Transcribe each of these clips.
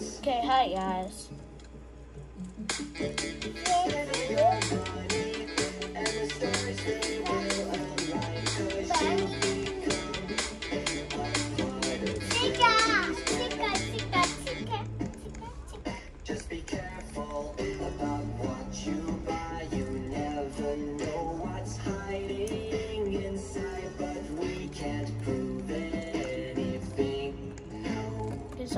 Okay, hi guys.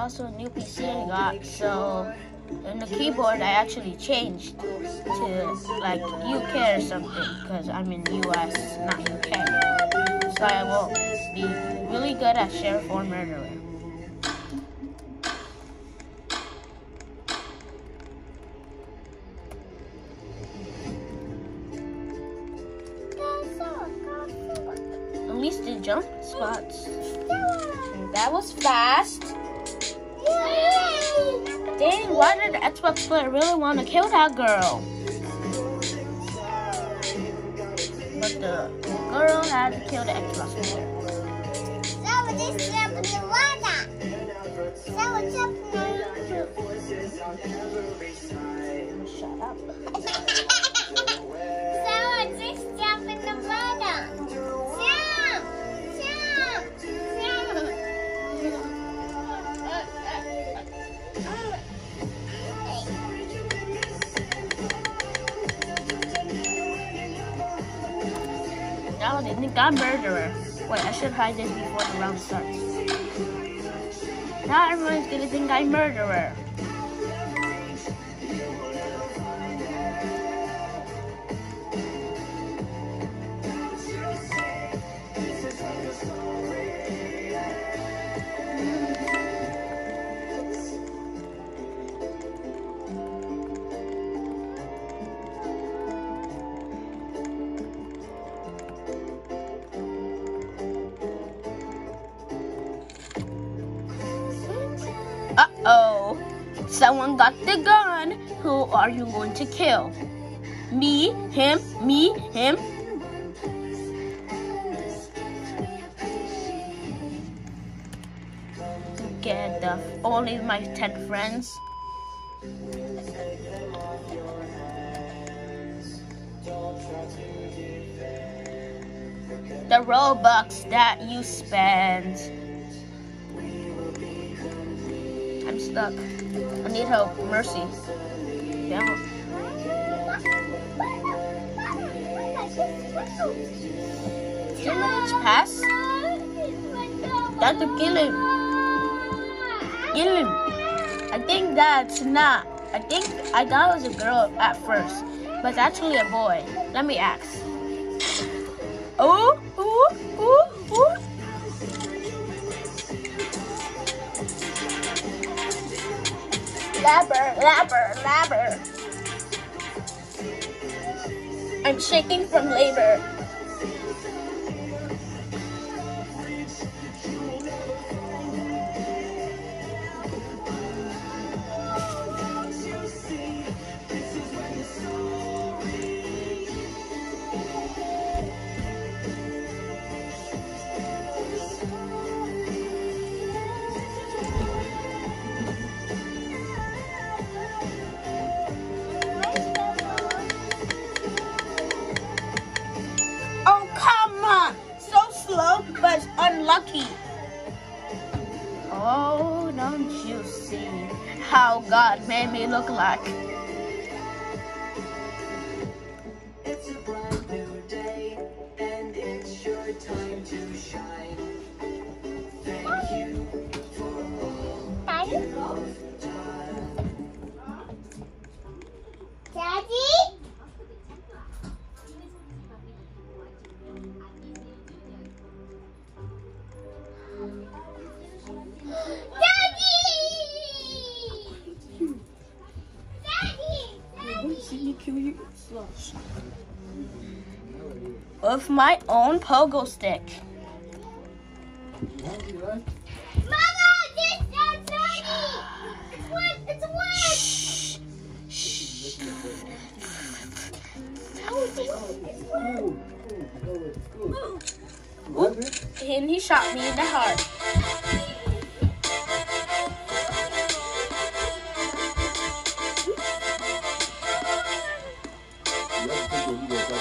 Also a new PC I got, so in the keyboard I actually changed to like UK or something because I'm in US, not UK. So I will be really good at Sheriff or Murderer. At least the jump spots. And that was fast. Dang, why did the Xbox player really want to kill that girl? But the girl had to kill the Xbox player. Someone just jumped in the water. Someone jumped in the on. Shut up. Someone just They think I'm murderer. Wait, I should hide this before the round starts. Now everyone's gonna think I'm murderer. Someone got the gun. Who are you going to kill? Me, him, me, him. Get the only my ten friends. The Robux that you spend. Stuck. I need help. Mercy. Damn. Two minutes pass. Got to kill him. Kill him. I think that's not. I think I thought it was a girl at first, but it's actually a boy. Let me ask. Oh, ooh, Labber, labber, labber. I'm shaking from labor. Made me look like? With my own pogo stick. Mama, this is Daddy! It's what? It's what? Oh, it's what? It's what? And he shot me in the heart. 你要是这一点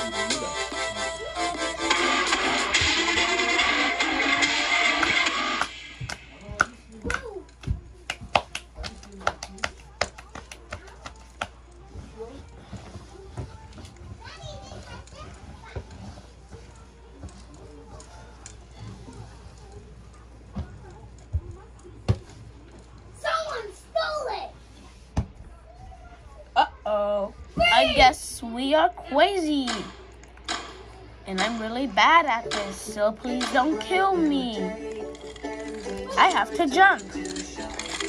we are crazy. And I'm really bad at this, so please don't kill me. I have to jump.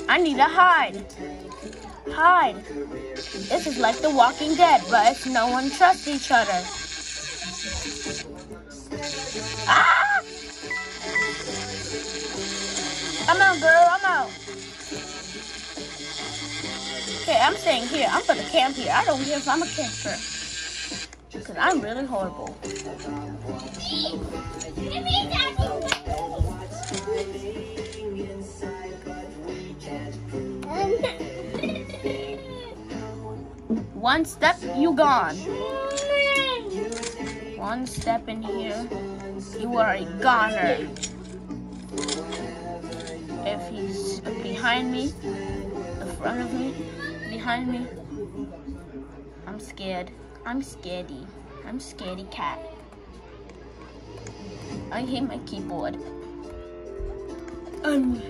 I need to hide. Hide. This is like The Walking Dead, but if no one trusts each other. Ah! I'm out, girl. I'm out. Okay, I'm staying here. I'm gonna camp here. I don't care if I'm a camper. Because I'm really horrible. One step, you gone. One step in here, you are a goner. If he's behind me, in front of me, behind me, I'm scared. I'm scaredy. I'm scaredy cat. I hate my keyboard. Um,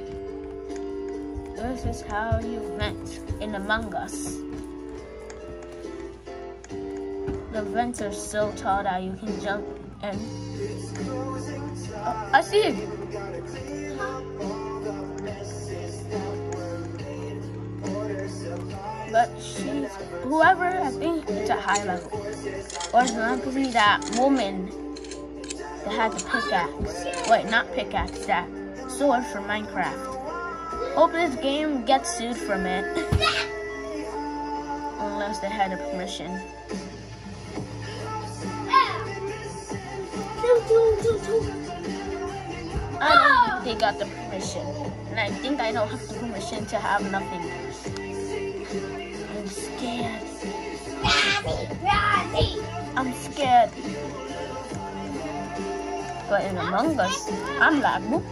this is how you vent in Among Us. The vents are so tall that you can jump and. Oh, I see you. But she's whoever I think it's a high level. Or it's not gonna be that woman that had the pickaxe. Wait, not pickaxe, that sword from Minecraft. Hope this game gets sued from it. Unless they had a permission. I don't think they got the permission. And I think I don't have the permission to have nothing. I'm scared. I'm scared. But in Among Us, I'm like, whoop,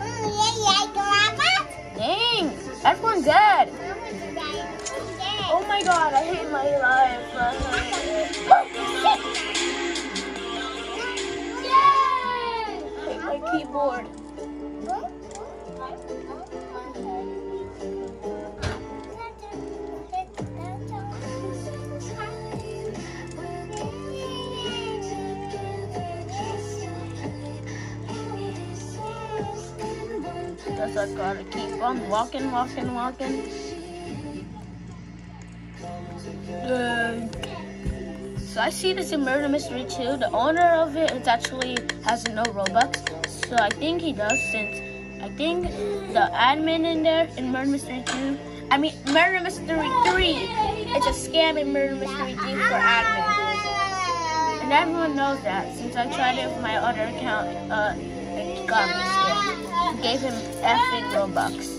dang, everyone's dead. Oh my god, I hate my life. I hate my keyboard. I gotta keep on walking, walking, walking. Uh, so I see this in Murder Mystery 2. The owner of it is actually has no Robux. So I think he does since I think the admin in there in Murder Mystery 2. I mean Murder Mystery 3. It's a scam in Murder Mystery 3 for admin. And everyone knows that since I tried it with my other account, uh, it got me scammed. Gave him effing Robux.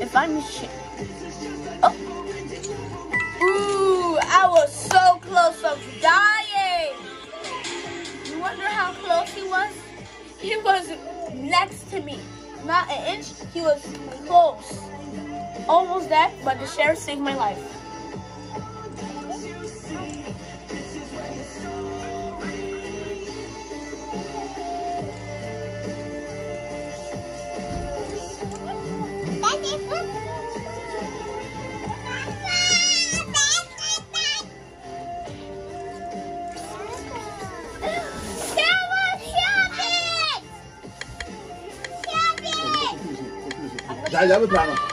If I'm oh. Ooh, I was so close of dying. He was next to me. Not an inch, he was close. Almost dead, but the sheriff saved my life. 诶来吧家人们